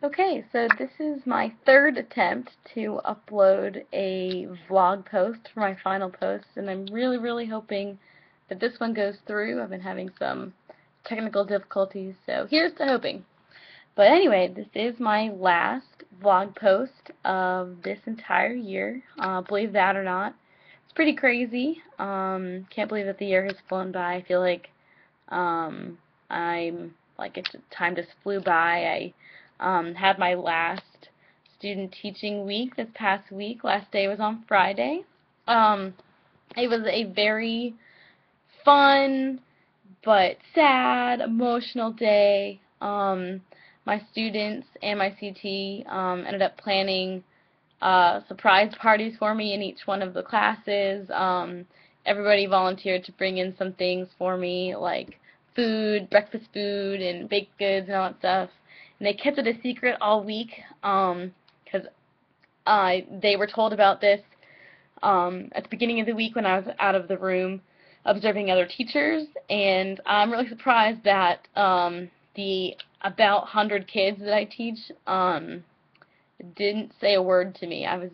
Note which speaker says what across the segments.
Speaker 1: Okay, so this is my third attempt to upload a vlog post for my final post, and I'm really, really hoping that this one goes through. I've been having some technical difficulties, so here's to hoping. But anyway, this is my last vlog post of this entire year, uh, believe that or not. It's pretty crazy. Um, can't believe that the year has flown by. I feel like um, I'm, like, it's, time just flew by. I um, had my last student teaching week this past week. Last day was on Friday. Um, it was a very fun but sad, emotional day. Um, my students and my CT um, ended up planning uh, surprise parties for me in each one of the classes. Um, everybody volunteered to bring in some things for me, like food, breakfast food, and baked goods and all that stuff and they kept it a secret all week because um, uh, they were told about this um, at the beginning of the week when I was out of the room observing other teachers, and I'm really surprised that um, the about 100 kids that I teach um, didn't say a word to me. I was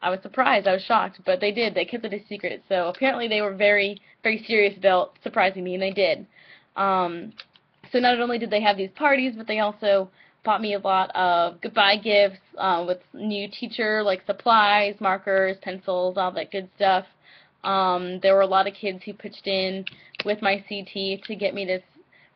Speaker 1: I was surprised. I was shocked, but they did. They kept it a secret. So apparently they were very very serious about surprising me, and they did. Um, so not only did they have these parties, but they also bought me a lot of goodbye gifts uh, with new teacher like supplies, markers, pencils, all that good stuff. Um, there were a lot of kids who pitched in with my CT to get me this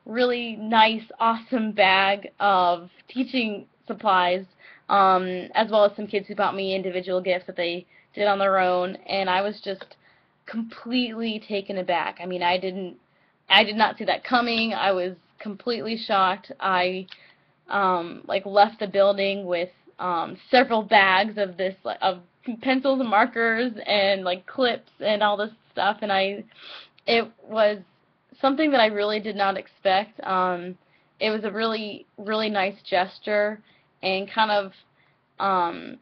Speaker 1: really nice, awesome bag of teaching supplies, um, as well as some kids who bought me individual gifts that they did on their own, and I was just completely taken aback. I mean, I didn't, I did not see that coming. I was completely shocked. I um, like left the building with um, several bags of this of pencils and markers and like clips and all this stuff, and I it was something that I really did not expect. Um, it was a really really nice gesture and kind of um,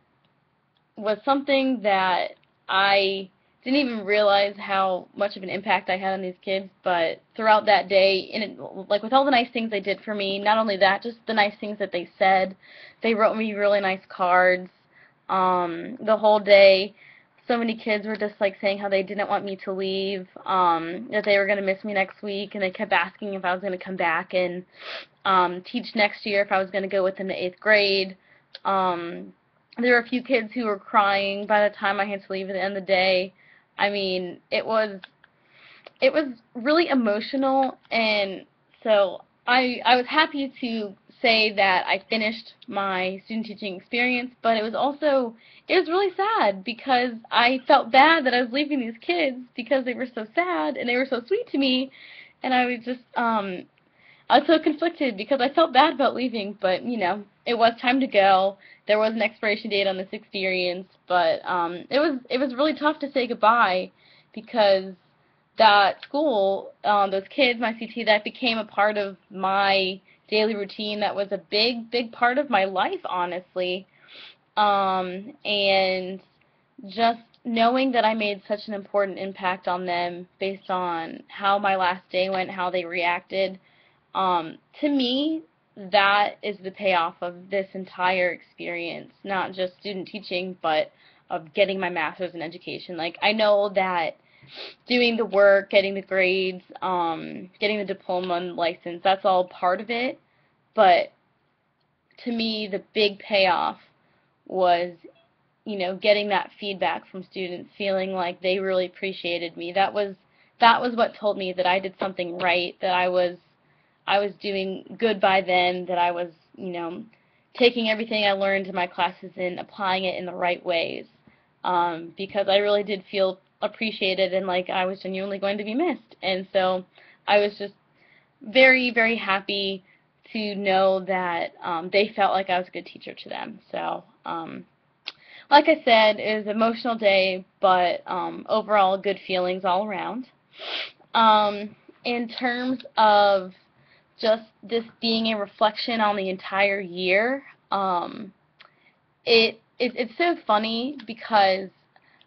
Speaker 1: was something that I didn't even realize how much of an impact I had on these kids, but throughout that day, and it, like with all the nice things they did for me, not only that, just the nice things that they said. They wrote me really nice cards. Um, the whole day, so many kids were just like saying how they didn't want me to leave, um, that they were going to miss me next week, and they kept asking if I was going to come back and um, teach next year, if I was going to go with them to eighth grade. Um, there were a few kids who were crying by the time I had to leave at the end of the day. I mean, it was it was really emotional, and so I I was happy to say that I finished my student teaching experience, but it was also it was really sad because I felt bad that I was leaving these kids because they were so sad and they were so sweet to me, and I was just um I was so conflicted because I felt bad about leaving, but you know, it was time to go. There was an expiration date on this experience, but um, it was it was really tough to say goodbye because that school, um, those kids, my CT, that became a part of my daily routine. That was a big, big part of my life, honestly. Um, and just knowing that I made such an important impact on them based on how my last day went, how they reacted, um, to me, that is the payoff of this entire experience, not just student teaching, but of getting my master's in education. Like, I know that doing the work, getting the grades, um, getting the diploma and license, that's all part of it. But to me, the big payoff was, you know, getting that feedback from students, feeling like they really appreciated me. That was that was what told me that I did something right, that I was I was doing good by then, that I was, you know, taking everything I learned in my classes and applying it in the right ways. Um, because I really did feel appreciated and like I was genuinely going to be missed. And so I was just very, very happy to know that um, they felt like I was a good teacher to them. So, um, like I said, it was an emotional day, but um, overall good feelings all around. Um, in terms of just this being a reflection on the entire year. Um, it, it it's so funny because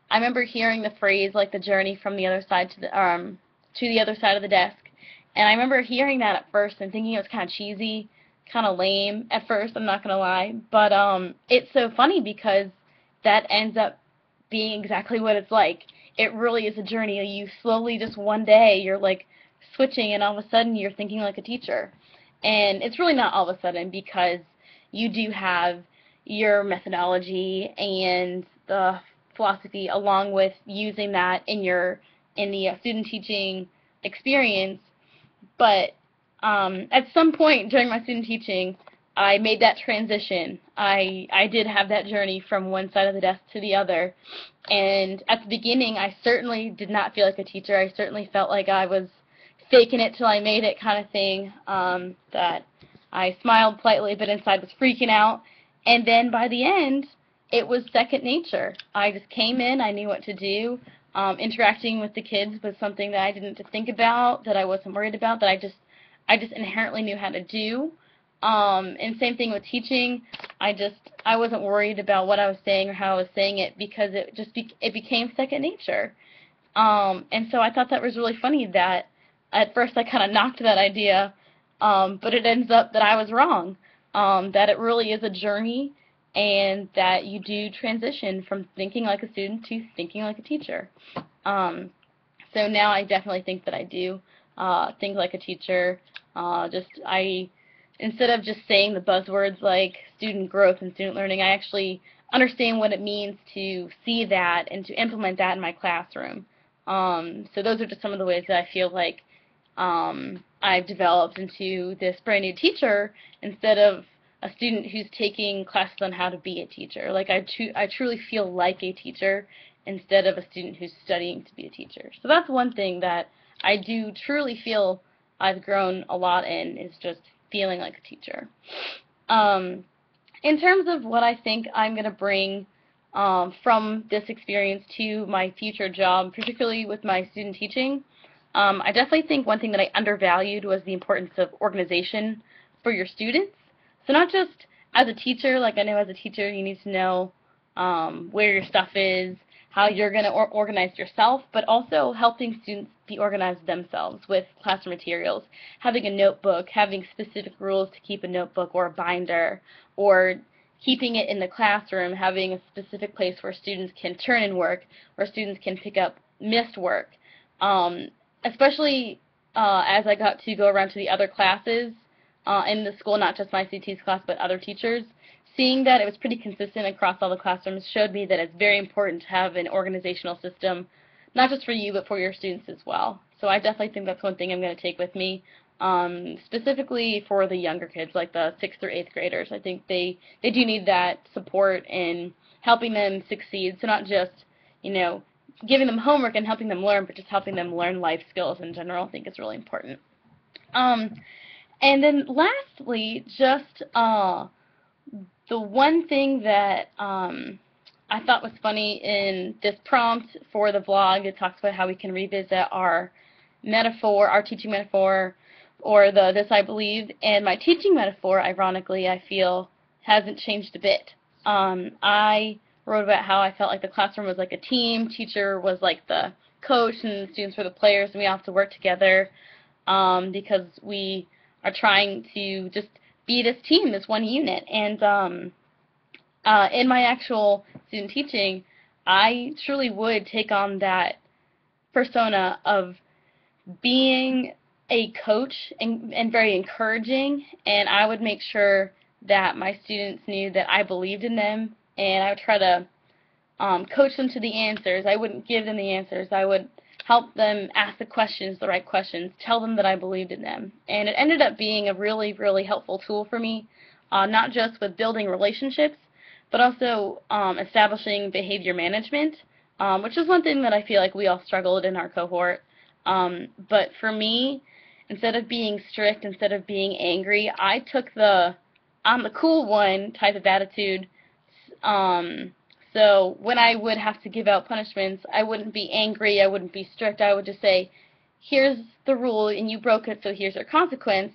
Speaker 1: I remember hearing the phrase like the journey from the other side to the um to the other side of the desk, and I remember hearing that at first and thinking it was kind of cheesy kind of lame at first, I'm not going to lie, but um it's so funny because that ends up being exactly what it's like. It really is a journey. You slowly just one day you're like switching and all of a sudden you're thinking like a teacher. And it's really not all of a sudden because you do have your methodology and the philosophy along with using that in your in the uh, student teaching experience. But um, at some point during my student teaching I made that transition. I I did have that journey from one side of the desk to the other. And at the beginning I certainly did not feel like a teacher. I certainly felt like I was faking it till I made it kind of thing um, that I smiled politely but inside was freaking out and then by the end, it was second nature. I just came in, I knew what to do. Um, interacting with the kids was something that I didn't think about, that I wasn't worried about, that I just I just inherently knew how to do. Um, and same thing with teaching. I just I wasn't worried about what I was saying or how I was saying it because it just be, it became second nature. Um, and so I thought that was really funny that at first I kind of knocked that idea, um, but it ends up that I was wrong um, that it really is a journey and that you do transition from thinking like a student to thinking like a teacher. Um, so now I definitely think that I do uh, think like a teacher. Uh, just I instead of just saying the buzzwords like student growth and student learning, I actually understand what it means to see that and to implement that in my classroom. Um, so those are just some of the ways that I feel like um, I've developed into this brand new teacher instead of a student who's taking classes on how to be a teacher. Like I, I truly feel like a teacher instead of a student who's studying to be a teacher. So that's one thing that I do truly feel I've grown a lot in is just feeling like a teacher. Um, in terms of what I think I'm going to bring um, from this experience to my future job, particularly with my student teaching, um, I definitely think one thing that I undervalued was the importance of organization for your students. So not just as a teacher, like I know as a teacher you need to know um, where your stuff is, how you're going to or organize yourself, but also helping students be organized themselves with classroom materials, having a notebook, having specific rules to keep a notebook or a binder, or keeping it in the classroom, having a specific place where students can turn in work, where students can pick up missed work. Um, especially uh, as I got to go around to the other classes uh, in the school, not just my CT's class, but other teachers, seeing that it was pretty consistent across all the classrooms showed me that it's very important to have an organizational system, not just for you, but for your students as well. So I definitely think that's one thing I'm going to take with me, um, specifically for the younger kids, like the 6th through 8th graders. I think they, they do need that support in helping them succeed, so not just, you know, giving them homework and helping them learn, but just helping them learn life skills in general, I think is really important. Um, and then lastly, just uh, the one thing that um, I thought was funny in this prompt for the vlog, it talks about how we can revisit our metaphor, our teaching metaphor, or the this I believe, and my teaching metaphor, ironically, I feel hasn't changed a bit. Um, I wrote about how I felt like the classroom was like a team, teacher was like the coach, and the students were the players, and we all have to work together um, because we are trying to just be this team, this one unit. And um, uh, in my actual student teaching, I truly would take on that persona of being a coach and, and very encouraging, and I would make sure that my students knew that I believed in them, and I would try to um, coach them to the answers. I wouldn't give them the answers. I would help them ask the questions, the right questions, tell them that I believed in them. And it ended up being a really, really helpful tool for me, uh, not just with building relationships, but also um, establishing behavior management, um, which is one thing that I feel like we all struggled in our cohort. Um, but for me, instead of being strict, instead of being angry, I took the I'm the cool one type of attitude um, so when I would have to give out punishments, I wouldn't be angry, I wouldn't be strict, I would just say, here's the rule and you broke it, so here's your consequence,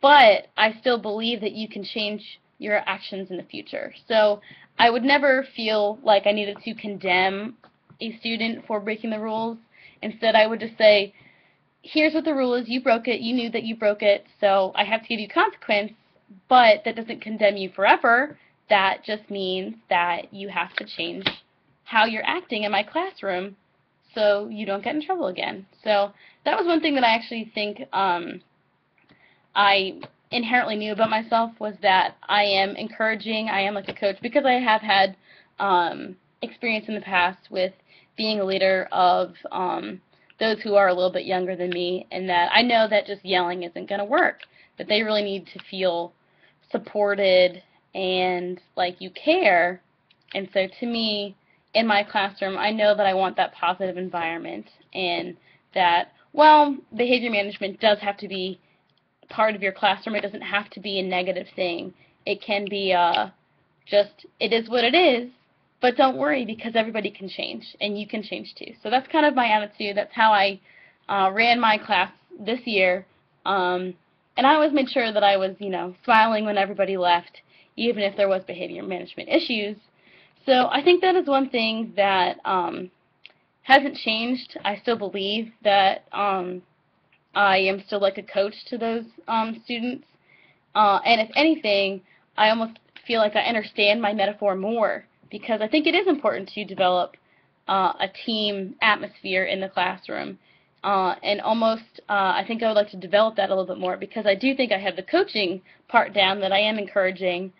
Speaker 1: but I still believe that you can change your actions in the future. So I would never feel like I needed to condemn a student for breaking the rules. Instead, I would just say, here's what the rule is, you broke it, you knew that you broke it, so I have to give you consequence, but that doesn't condemn you forever. That just means that you have to change how you're acting in my classroom so you don't get in trouble again. So that was one thing that I actually think um, I inherently knew about myself was that I am encouraging, I am like a coach because I have had um, experience in the past with being a leader of um, those who are a little bit younger than me and that I know that just yelling isn't going to work, that they really need to feel supported and like you care. And so to me, in my classroom, I know that I want that positive environment and that, well, behavior management does have to be part of your classroom. It doesn't have to be a negative thing. It can be uh, just, it is what it is, but don't worry because everybody can change and you can change too. So that's kind of my attitude. That's how I uh, ran my class this year. Um, and I always made sure that I was, you know, smiling when everybody left, even if there was behavior management issues. So I think that is one thing that um, hasn't changed. I still believe that um, I am still like a coach to those um, students. Uh, and if anything, I almost feel like I understand my metaphor more because I think it is important to develop uh, a team atmosphere in the classroom. Uh, and almost, uh, I think I would like to develop that a little bit more because I do think I have the coaching part down that I am encouraging,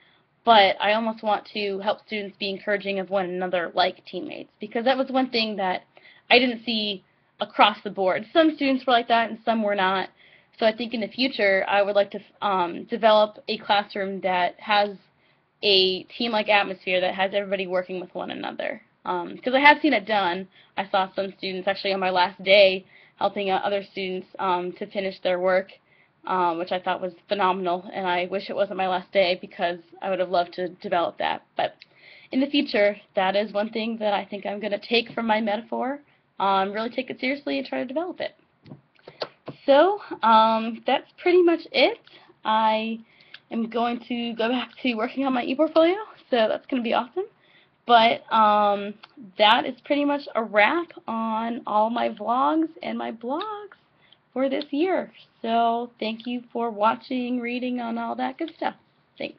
Speaker 1: but I almost want to help students be encouraging of one another like teammates because that was one thing that I didn't see across the board. Some students were like that and some were not. So I think in the future I would like to um, develop a classroom that has a team-like atmosphere that has everybody working with one another. Because um, I have seen it done. I saw some students actually on my last day helping uh, other students um, to finish their work, um, which I thought was phenomenal. And I wish it wasn't my last day because I would have loved to develop that. But in the future, that is one thing that I think I'm going to take from my metaphor, um, really take it seriously and try to develop it. So um, that's pretty much it. I am going to go back to working on my e-portfolio, so that's going to be awesome. But um, that is pretty much a wrap on all my vlogs and my blogs for this year. So thank you for watching, reading, on all that good stuff. Thanks.